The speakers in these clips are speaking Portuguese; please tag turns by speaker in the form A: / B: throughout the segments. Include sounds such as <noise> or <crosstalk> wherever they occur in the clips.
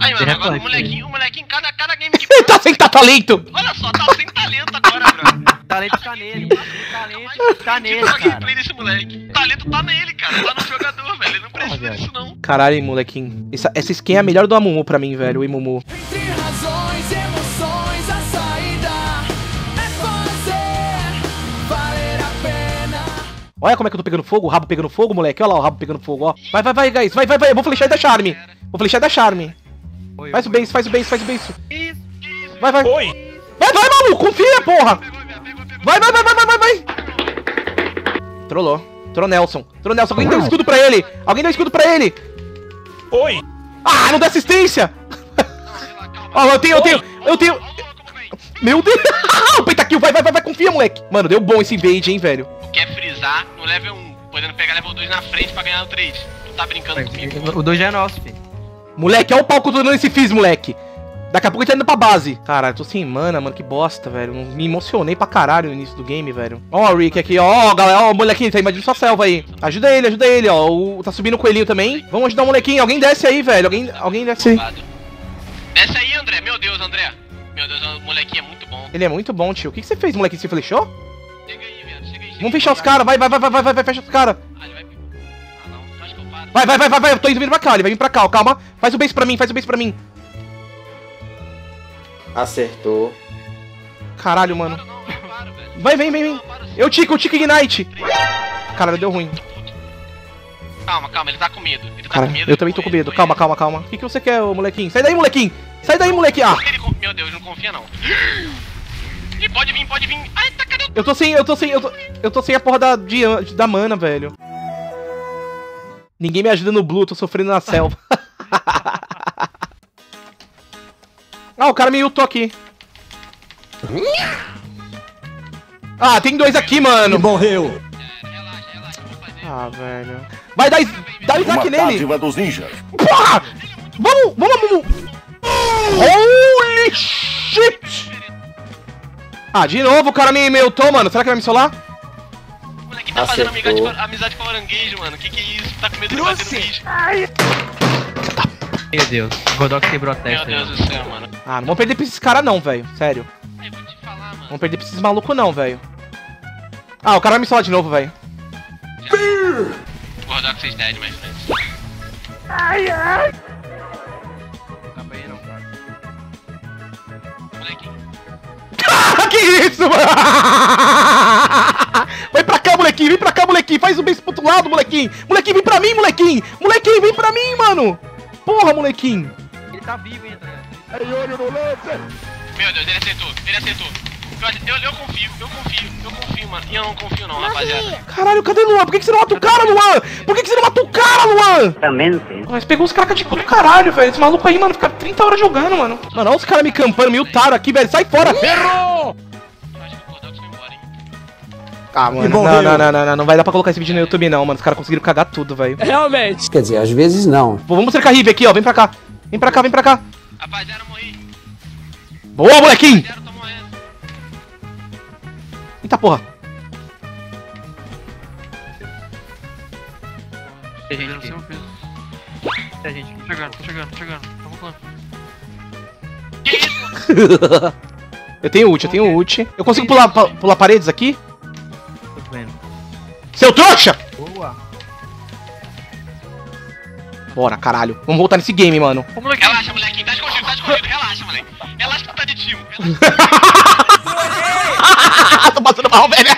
A: Aí, mano, agora o molequinho, o molequinho, cada, cada game que
B: Ele <laughs> tá sem tá talento!
A: Olha só, tá sem talento agora, bro.
C: Talento tá nele. Talento tá nele,
A: a
C: cara.
A: gameplay desse moleque. O talento tá nele, cara. Tá no jogador, velho. Ele não precisa disso, não.
B: Caralho, hein, molequinho. Essa, essa skin é a melhor do Amumu pra mim, velho, o Imumu.
D: Entre razões e emoções, a saída é fazer valer a pena.
B: Olha como é que eu tô pegando fogo, o rabo pegando fogo, moleque. Olha lá o rabo pegando fogo, ó. Vai, vai, vai, guys. Vai, vai, vai. Eu vou flechar e dar charme. Vou flechar e dar charme.
C: Oi,
B: Faz o
C: oi.
B: beijo, faz o beijo, faz o beijo.
C: Isso.
B: Vai, vai.
E: Oi!
B: Vai, vai, maluco. Confia, porra.
A: Pegou, pegou, pegou.
B: Vai, vai, vai, vai, vai, vai, vai. Trollou. Troll Nelson. Troll Nelson. Alguém deu um escudo pra ele. Alguém deu escudo pra ele.
E: Oi!
B: Ah, não dá assistência. Ó, eu tenho, eu tenho, eu tenho. Meu Deus. <laughs> o pentakill. Vai, vai, vai, vai. Confia, moleque. Mano, deu bom esse invade, hein, velho.
A: Tu quer frisar no level 1, podendo pegar level 2 na frente pra ganhar o 3. Tu tá brincando comigo?
C: O 2 já é nosso, filho.
B: Moleque, olha o palco do dando esse fizz, moleque. Daqui a pouco a gente tá indo pra base. Caralho, tô sem mana, mano. Que bosta, velho. Me emocionei pra caralho no início do game, velho. Ó o Rick aqui, ó. Ó, galera, ó, o molequinho, tá invadindo sua selva aí. Ajuda ele, ajuda ele, ó. O, tá subindo o coelhinho também. Vamos ajudar o molequinho. Alguém desce aí, velho. Alguém, alguém desce aí.
A: Desce aí, André. Meu Deus, André. Meu Deus, o molequinho é muito bom.
B: Ele é muito bom, tio. O que, que você fez, molequinho? Você flechou?
A: Chega aí, velho. Chega aí. chega
B: Vamos
A: aí.
B: fechar os caras. Vai, vai, vai, vai, vai, vai, vai, fecha os caras.
A: Vai,
B: vai, vai, vai, vai. Eu tô indo vindo pra cá. Ele vai vir pra cá, ó. Calma. Faz o base pra mim, faz o base pra mim.
F: Acertou.
B: Caralho, mano.
A: Não, não paro, velho.
B: Vai, vem, vem, vem.
A: Não.
B: Eu tico, eu tico Ignite. Caralho, deu ruim.
A: Calma, calma, ele tá com medo. Ele tá
B: Cara,
A: com medo.
B: eu também tô com medo. Calma, calma, calma. O que, que você quer, ô molequinho? Sai daí, molequinho! Sai daí, molequinho! Ah!
A: Ele Meu Deus, não confia não. Ih, pode vir, pode vir. Ai, tá cadê?
B: Eu tô sem, eu tô sem, eu tô, eu tô sem a porra da, de, da mana, velho. Ninguém me ajuda no blue, tô sofrendo na selva. <laughs> ah, o cara me ultou aqui. Ah, tem dois aqui, mano.
F: Morreu.
B: Ah, velho. Vai, dá, dá Isaac nele.
E: dos ninjas.
B: Porra! Vamos, vamos, vamos. Holy shit! Ah, de novo o cara me, me ultou, mano. Será que vai me solar?
A: O tá fazendo amizade com, amizade com oranguejo, mano. Que que é isso? Tá com medo de bater no bicho.
C: Meu Deus. O Godok quebrou a
A: Meu
C: testa.
A: Deus
C: aí.
A: do céu, mano.
B: Ah, não vamos perder pra esses caras não, velho. Sério.
A: Eu vou te falar, mano.
B: Vamos perder pra esses malucos não, velho. Ah, o cara vai me solar de novo, velho.
A: Rodar com vocês dead mais frente.
C: Acaba aí, não, cara.
A: Molequinho.
B: Ah, <laughs> que isso, mano? <laughs> Vai pra cá, molequinho. Vem pra cá, molequinho. Faz o beijo pro outro lado, molequinho. Molequinho, vem pra mim, molequinho. Molequinho, vem pra mim, mano. Porra, molequinho.
C: Ele tá vivo ainda, né?
A: Meu Deus, ele acertou, ele acertou. Eu, eu, eu confio, eu confio, eu confio, mano. E eu não confio não, rapaziada.
B: Caralho, cadê o Luan? Por que, que você não mata o cara, Luan? Por que, que você não mata o cara, Luan?
G: Também não tem.
B: Mas pegou os caras de do caralho, velho. Esse maluco aí, mano, fica 30 horas jogando, mano. Mano, olha os caras me campando, me ultaram aqui, velho. Sai fora.
E: Errou!
B: Ah, mano,
F: morreu.
B: não, não, não, não, não, não vai dar pra colocar esse vídeo no YouTube, não, mano. Os caras conseguiram cagar tudo, velho.
F: Quer dizer, às vezes não.
B: Pô, Vamos cercar Rive aqui, ó. Vem pra cá. Vem pra cá, vem pra cá.
A: Rapaziada, eu morri.
B: Boa, molequinho.
A: Tô morrendo.
B: Eita porra.
C: Tem gente aqui. Tem gente aqui.
H: Chegando, tô chegando, tô chegando. Vamos lá.
A: Que isso? <laughs>
B: Eu tenho ult, eu tenho ult. Eu consigo pular, pular paredes aqui? Seu trouxa!
C: Boa.
B: Bora, caralho. Vamos voltar nesse game, mano.
H: Ô, moleque,
A: Relaxa, molequinho, tá escondido, tá escondido. Relaxa, moleque. Relaxa que tu tá de tio. <laughs>
B: Tô passando mal, velho. <laughs>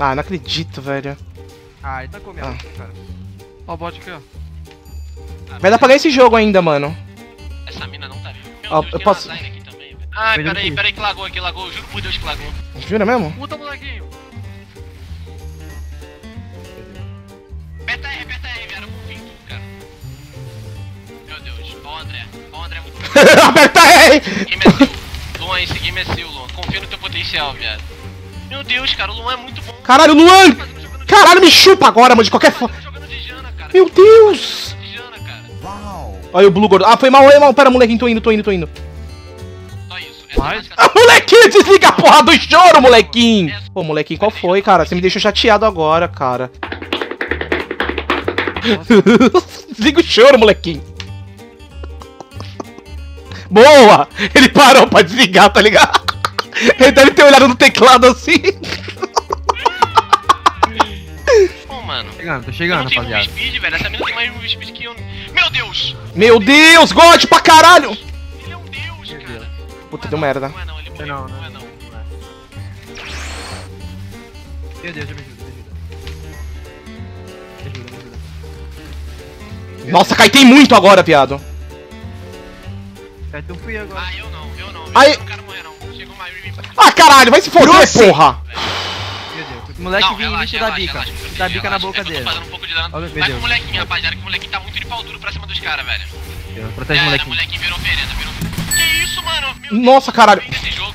B: Ah, não acredito, velho.
C: Ah, ele tá comendo,
B: Ah.
C: cara.
H: Ó o bot aqui, ó.
B: Vai dar pra ganhar esse jogo ainda, mano.
A: Essa mina não tá viva. Meu
B: Ó,
A: Deus,
B: eu posso-
A: aqui também, velho.
C: Perdeu
A: peraí, peraí que lagou aqui, lagou. Juro por Deus que lagou.
B: Jura mesmo?
H: Puta, molequinho.
A: Aperta R, aperta R, vieram com fim tudo, cara. Meu Deus, ó o André. Ó o André é muito <laughs>
B: Aperta R!
A: Game é seu. Luan, esse game é seu, Luan. Confia no teu potencial, viado. Meu Deus, cara, o Luan é muito bom.
B: Caralho, Luan! Caralho, me chupa agora, mano, de qualquer forma. Meu Deus! Olha o Blue Gordo. Ah, foi mal, foi mal. Pera, molequinho, tô indo, tô indo, tô indo.
A: Só isso. É.
B: Ah, molequinho, desliga a porra do choro, molequinho! Pô, molequinho, qual foi, cara? Você me deixou chateado agora, cara. <laughs> desliga o choro, molequinho. Boa! Ele parou pra desligar, tá ligado? <laughs> Ele deve ter olhado no teclado assim.
A: Pô, mano.
C: Chegando, tô
A: Eu
C: chegando,
A: não tenho move
C: rapaziada.
A: speed, velho. Essa mina tem mais move speed que eu. Meu Deus!
B: Meu Deus, God pra caralho!
A: Ele é um deus, cara.
B: Puta, deu merda.
A: Não é não, ele morreu.
C: Não,
A: Não,
C: não.
A: é não.
C: Meu Deus, me ajuda, me ajuda. Me ajuda, me ajuda.
B: Nossa, muito agora, viado.
C: É, tu fui agora.
A: Ah, eu não, eu não.
B: Aí-
A: Eu não quero morrer, não.
B: Ah, caralho, vai se foder, porra!
C: Meu Deus. O moleque vinha
A: relaxa,
C: início da bica.
A: relaxa,
C: Dá bica na
A: relaxa.
C: boca
A: É
C: dele.
A: um pouco de dano.
C: Olha, meu
A: Vai com
C: Deus.
A: o molequinho, rapaziada, que o molequinho tá muito de pau duro pra cima dos caras, velho.
C: Protege o molequinho.
A: molequinho virou virou. Que isso, mano? Meu
B: Nossa, caralho.
A: O rei desse jogo.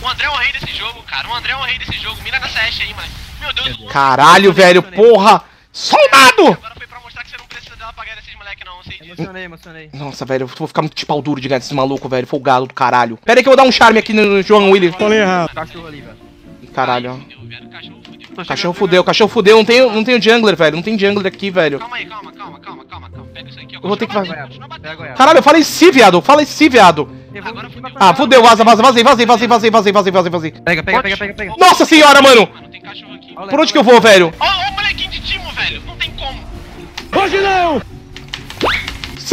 A: O André é o rei desse jogo, cara. O André é o rei desse jogo. Mira nessa Ashe aí, mano. Meu Deus do céu.
B: Caralho, velho, porra! Soldado!
A: Agora foi pra mostrar que você não precisa dela pra ganhar desses moleque, não. Sei disso.
C: Emocionei, emocionei.
B: Nossa, velho, eu vou ficar muito de pau duro de ganhar desses malucos, velho. Folgado do caralho. Pera aí que eu vou dar um charme aqui no João Willis.
C: Cachorro ali, velho.
B: Caralho.
A: Velho. Cachorro fudeu.
H: Tô
B: Cachorro fudeu, cachorro fudeu. Não tenho, não tenho jungler, velho. Não tem jungler aqui, velho.
A: Calma aí, calma, calma, calma, calma, calma. Pega isso aqui, ó.
B: Eu vou ter que fazer-. Caralho, eu falei si, viado. Fala si, viado. Ah, fudeu, vaza, vaza, vazei, vazei, vazei, vazei, vazei, vazei, vazei, vazei.
C: Pega, pega, pega, pega, pega.
B: Nossa senhora, mano!
A: Tem
B: Por onde que eu vou, velho?
A: Ó, ó o molequinho de Timo, velho. Não tem como.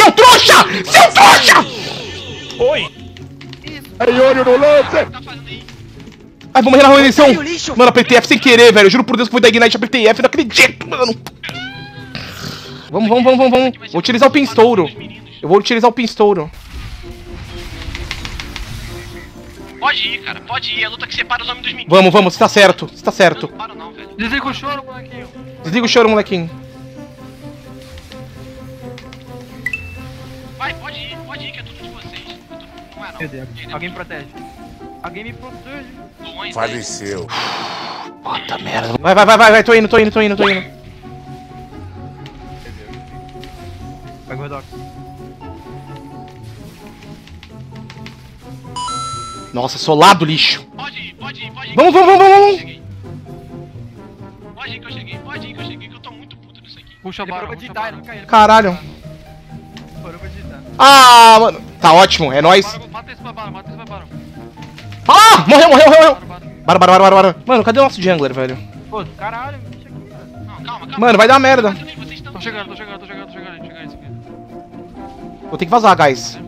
B: Seu trouxa! Seu trouxa!
E: Oi!
A: Tá fazendo aí.
B: Ai, vou morrer na eleição. Mano, apertei F sem querer, velho. Juro por Deus que foi da Ignite, apertei F. Não acredito, mano. Vamos, vamos, vamos, vamos, vamos. Vou utilizar o pinstouro. Eu vou utilizar o pinstouro.
A: Pode ir, cara. Pode ir. É a luta que separa os homens dos meninos.
B: Vamos, vamos, você tá certo. Você tá certo.
A: Não não.
H: Desliga o choro, molequinho.
B: Desliga o choro, molequinho.
A: Não.
C: Meu Deus. Alguém me protege. Alguém me protege.
G: Faleceu.
B: Puta merda. Vai, vai, vai, vai, vai. Tô indo, tô indo, tô indo, tô indo.
C: Vai, Gordox.
B: Nossa, solado lixo.
A: Pode ir, pode ir, pode ir.
B: Vamos, vamos, vamos, vamos.
A: Cheguei. Pode ir que eu cheguei, pode ir que eu cheguei, que eu tô muito puto nisso aqui.
H: Puxa a barra, puxa a barra.
B: Caralho.
C: Parou pra digitar.
B: Ah, mano. Tá ótimo, é nóis.
H: Bora, Mata esse babaro, mata esse babaro.
B: Ah, morreu, morreu, morreu.
H: Bora, bora.
B: Bara, bara, bara, bara, bara. Mano, cadê o nosso jungler, velho?
C: Pô, caralho, aqui, cara.
A: Não, calma, calma.
B: Mano, vai dar merda.
H: Tô chegando, tô chegando, tô chegando, tô chegando, tô chegando.
B: Vou ter que vazar, guys.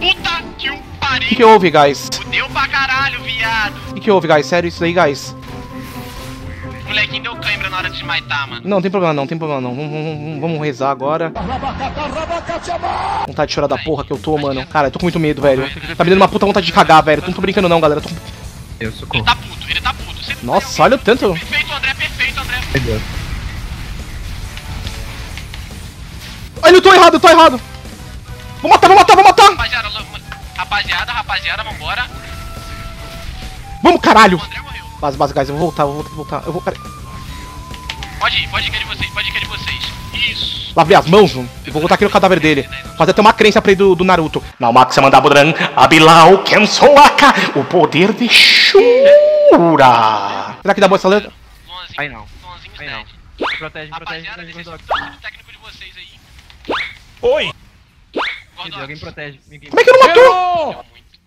A: Puta que o
B: O que,
A: pariu.
B: que houve, guys?
A: Fudeu pra caralho, viado.
B: O que, que houve, guys? Sério isso aí, guys?
A: O molequinho deu cãibra na hora de smaitar, mano.
B: Não, tem problema não, tem problema não. Vamos, vamos, vamos- rezar agora. Vontade de chorar da porra que eu tô, mano. Cara, eu tô com muito medo, velho. Tá me dando uma puta vontade de cagar, velho. Não tô brincando não, galera. Tô-
C: Eu
A: Ele
C: socorro.
A: tá puto, ele tá puto. Você-
B: Nossa, olha o tanto.
A: Perfeito, André, perfeito, André.
B: Olha, eu tô errado, eu tô errado. Vou matar, vou matar, vou matar.
A: Rapaziada, rapaziada, rapaziada, vambora.
B: Vamos, caralho.
A: O André.
B: Base, base, guys, eu vou voltar, eu vou ter que voltar. Eu vou, pera.
A: Pode ir, pode ir que é de vocês, pode ir que é de vocês. Isso.
B: Lavei as mãos, mano. Eu vou voltar aqui no cadáver dele. Fazer até uma crença pra ele do, do Naruto. Não, Max Mandabudran, Abilau, Kensolaka, o poder de Shura. Será que dá boa essa letra?
C: Aí não. Aí não.
A: dead.
C: Protege, protege,
A: Rapaziada,
C: protege,
A: técnico de vocês aí.
E: Oi!
C: Deus, alguém protege. Ninguém
B: Como é que não matou?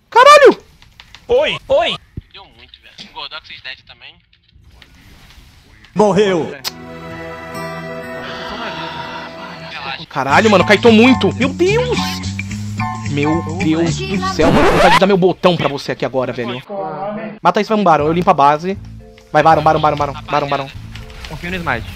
B: Caralho.
E: Oi! Oi!
A: Dead também. Relaxa.
B: Caralho, mano, caitou muito. Meu Deus. Meu Deus do céu, mano. Vontade de dar meu botão pra você aqui agora, velho. Mata isso, vai um barão. Eu limpo a base. Vai, barão, barão, barão, barão. Barão, barão.
C: Confio no Smite.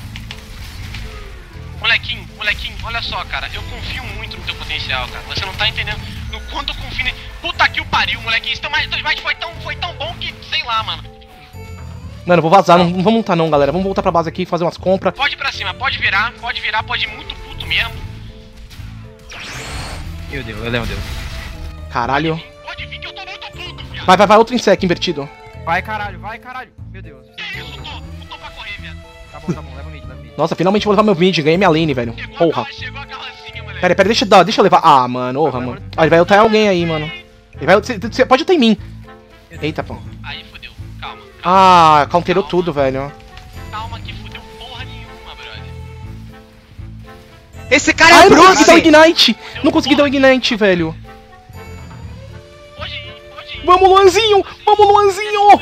A: Molequinho, molequinho, olha só, cara. Eu confio muito no teu potencial, cara. Você não tá entendendo no quanto eu confio em... Puta que o pariu, molequinho. Esse teu mais dois foi tão, foi tão bom que, sei lá, mano.
B: Mano, eu vou vazar. Não, não vamos lutar não, galera. Vamos voltar pra base aqui, fazer umas compras.
A: Pode ir pra cima, pode virar, pode virar, pode ir muito puto mesmo.
C: Meu Deus, eu lembro Deus.
B: Caralho.
A: Pode vir que eu tô muito puto, viado.
B: Vai, vai, vai. Outro insect invertido.
C: Vai, caralho, vai, caralho. Meu Deus.
A: Eu lutou, lutou pra correr, viado.
C: Tá bom, tá bom, leva mid, leva mid.
B: Nossa, finalmente vou levar meu mid, ganhei minha lane, velho.
A: Chegou
B: Porra.
A: Chegou a carrocinha, moleque.
B: Pera, pera, deixa eu dar, deixa eu levar. Ah, mano, porra, mano. Ah, ele vai ultar alguém aí, mano. Ele vai. Você, você pode ultar em mim. Eita, pô.
A: Aí.
B: Ah, counterou tudo, velho.
A: Calma que fodeu porra nenhuma, brother.
F: Esse cara
B: Ah,
F: é
B: não
F: Bruce!
B: consegui dar o Ignite! Não consegui dar o Ignite, velho. Vamos, Luanzinho! Vamos, Luanzinho!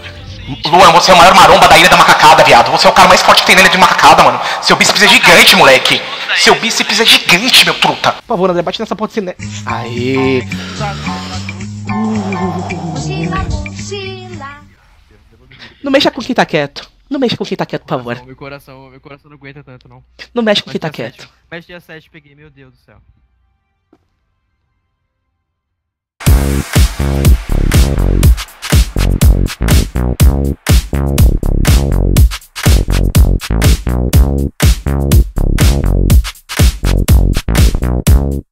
A: Luan,
B: você é o maior maromba da ilha da macacada, viado. Você é o cara mais forte que tem na ilha de macacada, mano. Seu bíceps é gigante, moleque. Seu bíceps é gigante, meu truta. Por favor, André, bate nessa porta sem... Aê!
G: Mochila, mochila.
B: Não mexa com quem tá quieto. Não mexa com quem tá quieto, por favor.
C: Meu coração, meu coração não aguenta tanto, não.
B: Não mexe com quem tá quieto.
C: 7, mas dia 7 peguei, meu Deus do céu.